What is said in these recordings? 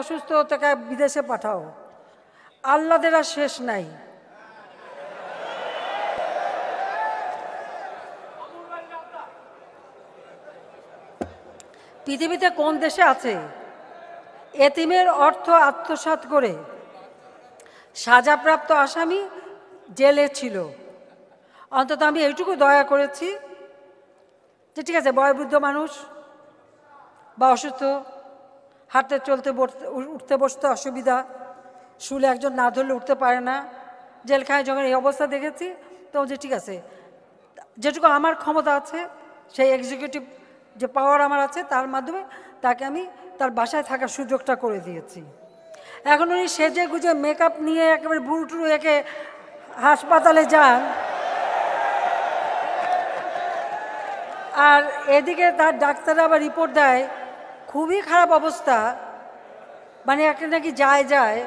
অসুস্থ তাকে বিদেশে পাঠাও। আল্লাদের আর শেষ নাই। পৃথিবীতে কোন দেশে আছে? এতিমের অর্থ আত্মসাৎ করে। সাজাপ্রাপ্ত আসামি জেলে ছিল। অন্তত আমি এইটুকু দয়া করেছি যে ঠিক আছে, বয়বৃদ্ধ মানুষ বা অসুস্থ হাঁটতে চলতে উঠতে বসতে অসুবিধা। শুলে একজন না ধরলে উঠতে পারে না। জেলখানায় যখন এই অবস্থা দেখেছি, তো যে ঠিক আছে, যেটুকু আমার ক্ষমতা আছে, সেই এক্সিকিউটিভ যে পাওয়ার আমার আছে, তার মাধ্যমে তাকে আমি তার বাসায় থাকার সুযোগটা করে দিয়েছি। এখন উনি সেজে গুজে মেকআপ নিয়ে একেবারে বুড়ুটুরু একে হাসপাতালে যান। আর এদিকে তার ডাক্তাররা আবার রিপোর্ট দেয় খুবই খারাপ অবস্থা। মানে একটা নাকি যায় যায়।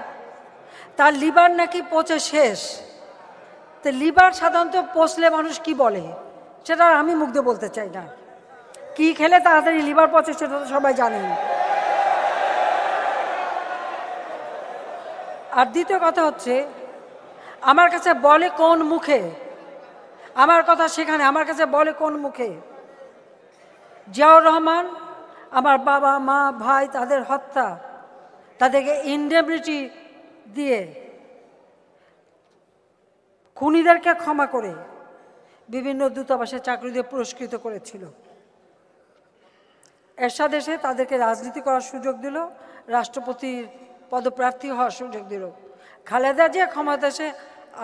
তার লিভার নাকি পচে শেষ। তো লিভার সাধারণত পচলে মানুষ কি বলে? সেটা আমি মুগ্ধ বলতে চাই না। কি খেলে তাড়াতাড়ি লিভার পচে সেটা তো সবাই জানেন আর দ্বিতীয় কথা হচ্ছে, আমার কাছে বলে কোন মুখে? আমার কথা সেখানে, আমার কাছে বলে কোন মুখে? জিয়াউর রহমান আমার বাবা, মা, ভাই তাদের হত্যা, তাদেরকে ইন্ডেমনিটি দিয়ে খুনিদেরকে ক্ষমা করে বিভিন্ন দূতাবাসে চাকরি দিয়ে পুরস্কৃত করেছিল। এরশাদ এসে তাদেরকে রাজনীতি করার সুযোগ দিল রাষ্ট্রপতির পদপ্রার্থী হওয়ার সুযোগ দিল। খালেদা জিয়া ক্ষমতা এসে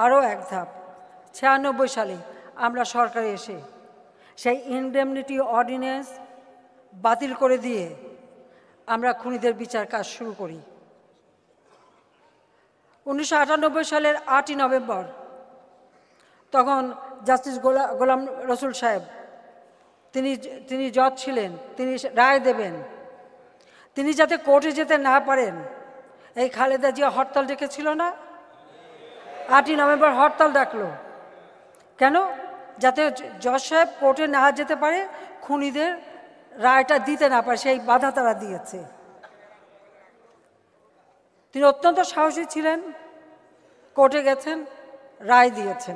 আরও এক ধাপ, ছিয়ানব্বই সালে আমরা সরকারে এসে সেই ইনডেমনিটি অর্ডিন্যান্স বাতিল করে দিয়ে আমরা খুনিদের বিচার কাজ শুরু করি। উনিশশো আটানব্বই সালের আটই নভেম্বর, তখন জাস্টিস গোলা, গোলাম রসুল সাহেব, তিনি তিনি জজ ছিলেন, তিনি রায় দেবেন। তিনি যাতে কোর্টে যেতে না পারেন, এই খালেদা জিয়া হরতাল ডেকেছিল না? আটই নভেম্বর হরতাল ডাকলো। কেন? যাতে জজ সাহেব কোর্টে না যেতে পারে, খুনিদের রায়টা দিতে না পারে, সেই বাধা তারা দিয়েছে। তিনি অত্যন্ত সাহসী ছিলেন, কোর্টে গেছেন, রায় দিয়েছেন।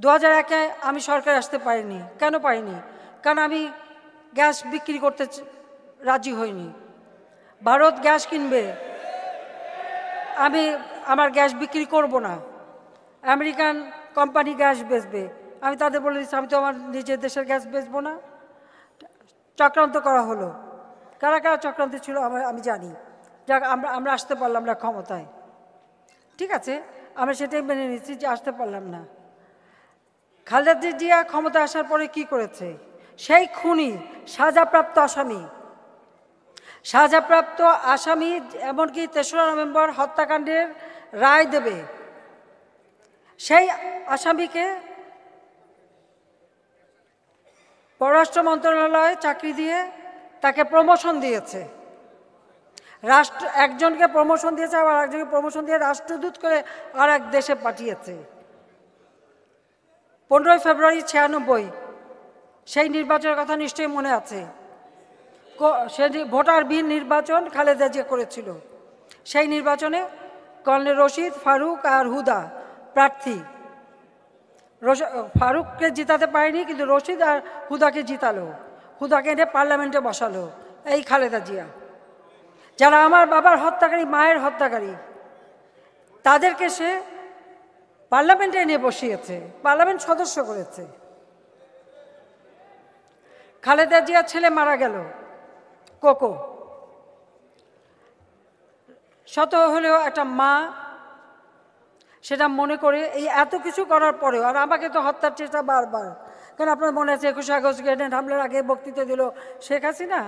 দু হাজার একে আমি সরকার আসতে পারিনি। কেন পারিনি? কারণ আমি গ্যাস বিক্রি করতে রাজি হইনি। ভারত গ্যাস কিনবে। আমি আমার গ্যাস বিক্রি করব না। আমেরিকান কোম্পানি গ্যাস বেচবে। আমি তাদের বলে দিচ্ছি, আমি তো আমার নিজের দেশের গ্যাস বেচবো না। চক্রান্ত করা হলো। কারা কারা চক্রান্ত ছিল আমার, আমি জানি। যাক, আমরা আমরা আসতে পারলাম না ক্ষমতায়। ঠিক আছে, আমরা সেটাই মেনে নিচ্ছি যে আসতে পারলাম না। খালেদা জিয়া ক্ষমতা আসার পরে কি করেছে? সেই খুনি, সাজাপ্রাপ্ত আসামি। সাজাপ্রাপ্ত আসামি এমনকি তেসরা নভেম্বর হত্যাকাণ্ডের রায় দেবে। সেই আসামিকে পররাষ্ট্র মন্ত্রণালয়ে চাকরি দিয়ে তাকে প্রমোশন দিয়েছে। রাষ্ট্র, একজনকে প্রমোশন দিয়েছে আবার একজনকে প্রমোশন দিয়ে রাষ্ট্রদূত করে আর এক দেশে পাঠিয়েছে। পনেরোই ফেব্রুয়ারি ছিয়ানব্বই, সেই নির্বাচনের কথা নিশ্চয়ই মনে আছে। সে ভোটার বিন নির্বাচন খালেদা জিয়া করেছিল। সেই নির্বাচনে কর্নেল রশিদ ফারুক আর হুদা প্রার্থী। ফারুককে জিতাতে পারেনি, কিন্তু রশিদ আর হুদাকে জিতালো। হুদাকে এনে পার্লামেন্টে বসালো। এই খালেদা জিয়া। যারা আমার বাবার হত্যাকারী, মায়ের হত্যাকারী, তাদেরকে সে পার্লামেন্টে এনে বসিয়েছে, পার্লামেন্ট সদস্য করেছে। খালেদা জিয়া ছেলে মারা গেল। কোকো। শত হলেও একটা মা সেটা মনে করে এই এত কিছু করার পরেও, আর আমাকে তো হত্যার চেষ্টা বারবার। কারণ আপনার মনে আছে একুশে আগস্ট গ্রেনেড হামলার আগে বক্তৃতা দিল শেখ হাসিনা?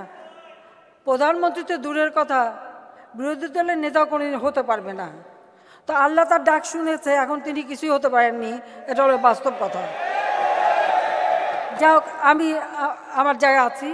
প্রধানমন্ত্রী তো দূরের কথা, বিরোধী দলের নেতাও কোনো হতে পারবে না। তো আল্লাহ তার ডাক শুনেছে, এখন তিনি কিছুই হতে পারেননি, এটা হলো বাস্তব কথা। যাই হোক, আমি আমার জায়গা আছি।